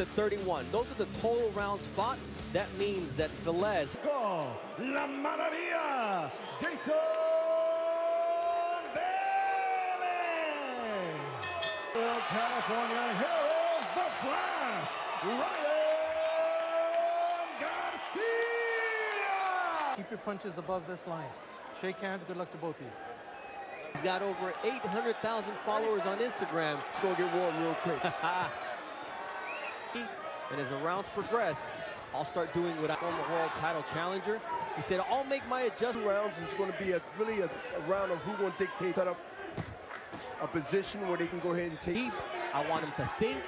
to 31. Those are the total rounds fought. That means that Velez Go, La Maravilla, Jason Velez. California Heroes, The Flash, Ryan Garcia. Keep your punches above this line. Shake hands. Good luck to both of you. He's got over 800,000 followers on Instagram. Let's go get warm real quick. and as the rounds progress, I'll start doing what I former world title challenger. He said, I'll make my adjustment. rounds is going to be a really a, a round of who going to dictate set up a position where they can go ahead and take Deep. I want him to think.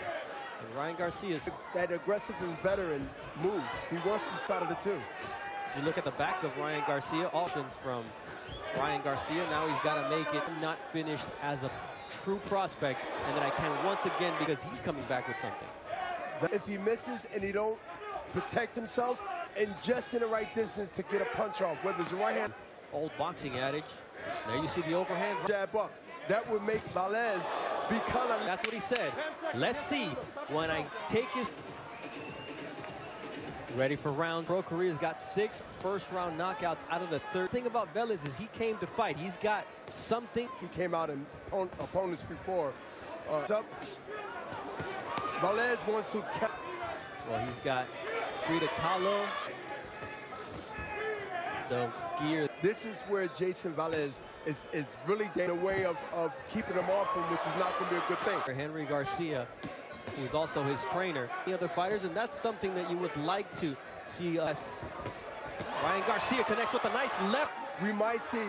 And Ryan Garcia's. that aggressive and veteran move. He wants to start at the two. You look at the back of Ryan Garcia, options from Ryan Garcia. Now he's got to make it not finished as a true prospect. And then I can once again because he's coming back with something. If he misses and he don't protect himself and just in the right distance to get a punch off, whether it's a right hand Old boxing adage. There you see the overhand. jab up, that would make Velez become a That's what he said. Let's see when I take his. Ready for round. Pro career's got six first round knockouts out of the third. thing about Velez is he came to fight. He's got something. he came out in opponents before. Uh, up. Velez wants to ca- Well, he's got Frida Kahlo. The gear. This is where Jason Velez is, is really in a way of, of keeping him off him, which is not going to be a good thing. Henry Garcia, who's also his trainer. The other fighters, and that's something that you would like to see us. Ryan Garcia connects with a nice left. We might see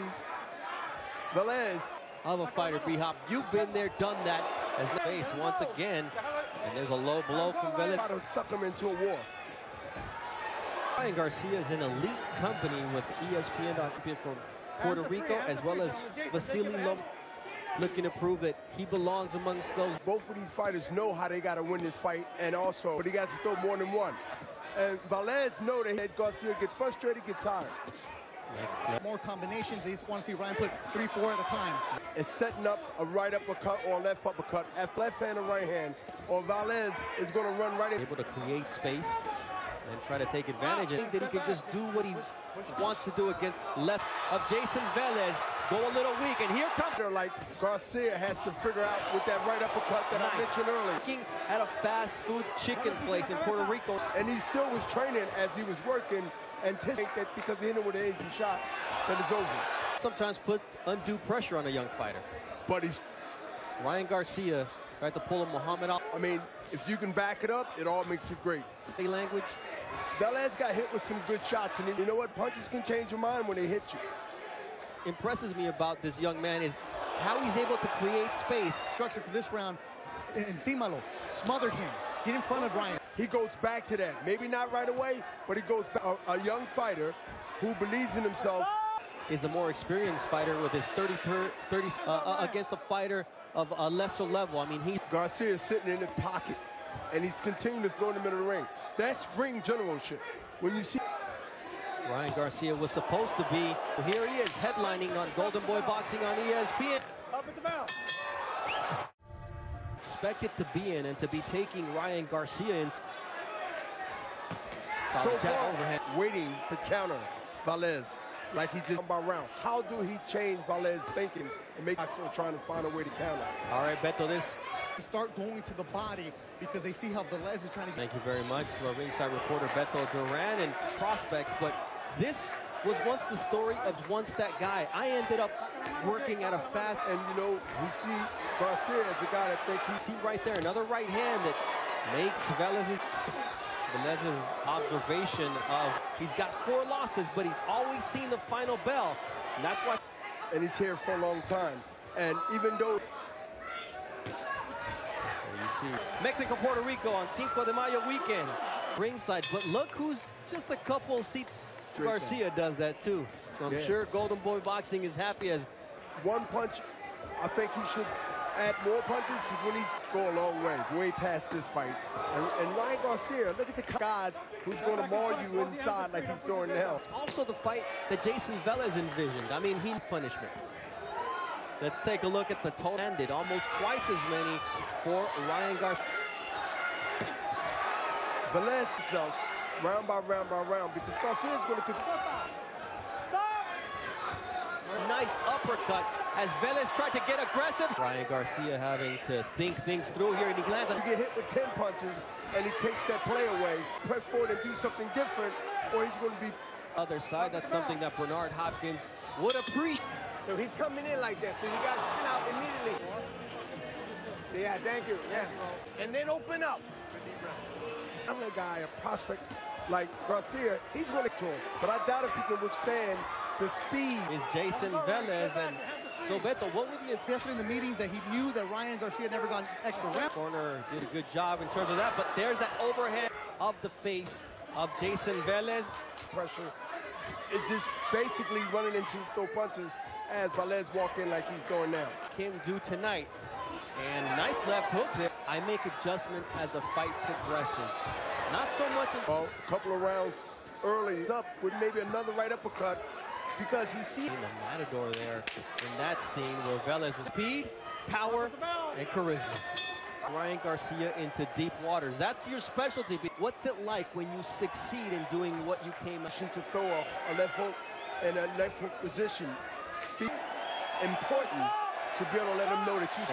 Velez. I'm a fighter, B-Hop. You've been there, done that. As the face once again, and there's a low blow from Velez. try to suck him into a war. Ryan Garcia is an elite company with E ESPN from Puerto Rico, as well as Vasily Lom looking to prove that he belongs amongst those. Both of these fighters know how they got to win this fight, and also, but he got to throw more than one. And Velez know that had Garcia get frustrated, get tired. More combinations. They just want to see Ryan put three, four at a time. It's setting up a right uppercut or a left uppercut, at left hand or right hand, or Velez is going to run right in. Able to create space and try to take advantage. I think that he can just do what he wants to do against less of Jason Velez. Go a little weak, and here comes They're like Garcia has to figure out with that right uppercut that I mentioned earlier. Working at a fast food chicken place in Puerto Rico. And he still was training as he was working, anticipating that because he hit him with an easy shot, that it's over. Sometimes puts undue pressure on a young fighter. But he's, Ryan Garcia tried to pull a Muhammad Ali I mean, if you can back it up, it all makes it great. Say language. Velez got hit with some good shots, and you know what? Punches can change your mind when they hit you. Impresses me about this young man is how he's able to create space. Structure for this round, and Simalo smothered him. Get in front of Ryan. He goes back to that. Maybe not right away, but he goes back. A, a young fighter who believes in himself. Is a more experienced fighter with his 30, per, 30 uh, uh, against a fighter of a lesser level. I mean, he's Garcia is sitting in the pocket, and he's continuing to throw in the middle of the ring. That's ring generalship. When you see Ryan Garcia was supposed to be. Here he is, headlining on Golden Boy Boxing on ESPN. up at the mouth. Expected to be in and to be taking Ryan Garcia in. So Probably jab far, overhand. waiting to counter Velez like he just by round. How do he change Velez thinking and make Axel trying to find a way to counter? All right, Beto, this. Start going to the body because they see how Velez is trying to get. Thank you very much to our ringside reporter Beto Duran and prospects. But this was once the story of once that guy. I ended up working at a fast. And you know, we see Garcia as a guy that think he's See right there, another right hand that makes Velez's, Velez's observation of he's got four losses, but he's always seen the final bell. And that's why and he's here for a long time. And even though There you see Mexico, Puerto Rico on Cinco de Mayo weekend. Ringside, but look who's just a couple seats. Garcia does that too. So I'm Yeah. sure Golden Boy Boxing is happy as one punch, I think he should add more punches because when he's go a long way, way past this fight. And, and Ryan Garcia, look at the guys who's going to maul you inside like he's doing now. also the fight that Jason Velez envisioned. I mean, he punishment. Let's take a look at the total. Ended almost twice as many for Ryan Garcia. Velez himself round by round by round because Garcia's going to continue. Stop! Nice uppercut as Velez tried to get aggressive. Ryan Garcia having to think things through here, and he lands on You get hit with 10 punches, and he takes that play away. Press forward and do something different, or he's going to be... other side. That's something that Bernard Hopkins would appreciate. So he's coming in like that, so you got to spin out immediately. Yeah, thank you, yeah. And then open up. Another guy, a prospect like Garcia, he's going to him, but I doubt if he can withstand the speed. Is Jason Velez and so Beto, what were the Yesterday in the meetings that he knew that Ryan Garcia had never gone extra round. corner did a good job in terms of that, but there's that overhead of the face of Jason Velez. Pressure is just basically running into the throw punches as Velez walk in like he's doing now. Can do tonight. And nice left hook there. I make adjustments as the fight progresses. Not so much as Well, a couple of rounds early, up with maybe another right uppercut because he sees the matador there in that scene where Velez was speed, power, and charisma. Ryan Garcia into deep waters. That's your specialty. What's it like when you succeed in doing what you came out? to throw a, a left hook in a left hook position. Fe- Important to be able to let him know that you.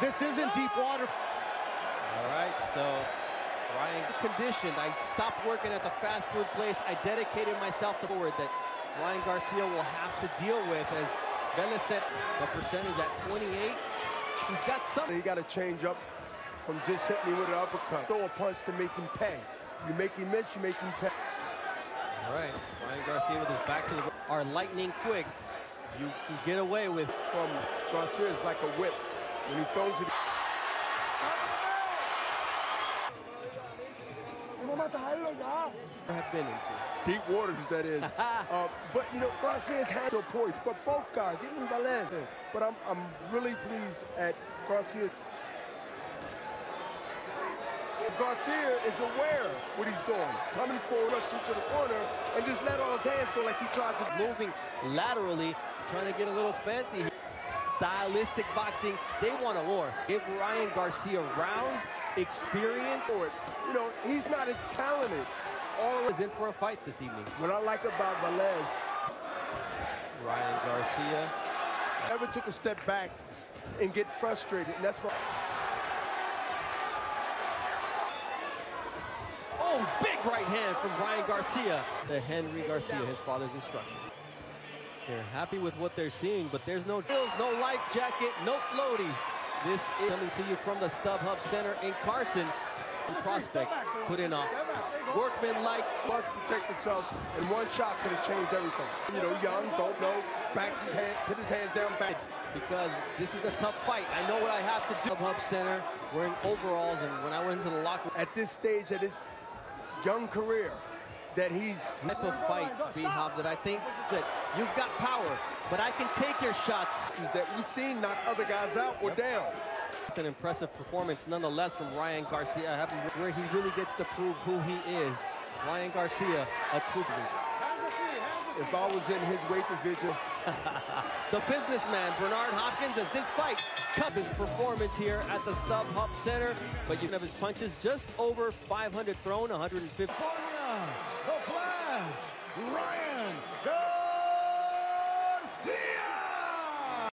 This isn't deep water. All right, so Ryan conditioned. I stopped working at the fast food place. I dedicated myself to forward that Ryan Garcia will have to deal with as Velez said the percentage at 28. He's got something. He got to change up from just hitting me with an uppercut. Throw a punch to make him pay. You make him miss, you make him pay. All right, Ryan Garcia with his back to the are lightning quick. You can get away with From Garcia is like a whip. When he throws it. Have been into. Deep waters, that is. uh, but, you know, Garcia's handle points, but both guys, even Velez. But I'm, I'm really pleased at Garcia. Garcia is aware what he's doing. Coming forward, rushing to the corner, and just let all his hands go like he tried to do. Moving laterally, trying to get a little fancy here. Stylistic boxing, they want a war. Give Ryan Garcia rounds, experience. You know, he's not as talented. All is in for a fight this evening. what I like about Velez, Ryan Garcia. never took a step back and get frustrated, and that's why. Oh, big right hand from Ryan Garcia. To Henry Garcia, his father's instruction. They're happy with what they're seeing, but there's no deals, no life jacket, no floaties. This is coming to you from the StubHub Center in Carson. The Prospect put in a workman-like must protect himself, and one shot could have changed everything. You know, young, don't know, backs his hand, put his hands down, back. because this is a tough fight. I know what I have to do. StubHub Center, wearing overalls, and when I went into the locker room, At this stage of his young career, that he's type of fight, B-Hop, that I think that you've got power, but I can take your shots. that we've seen knock other guys out or down. It's an impressive performance nonetheless from Ryan Garcia, where he really gets to prove who he is. Ryan Garcia, a true believer. If I was in his weight division, The businessman, Bernard Hopkins, as this fight cuts his performance here at the StubHub Center. But you have his punches just over 500 thrown, 150. Ryan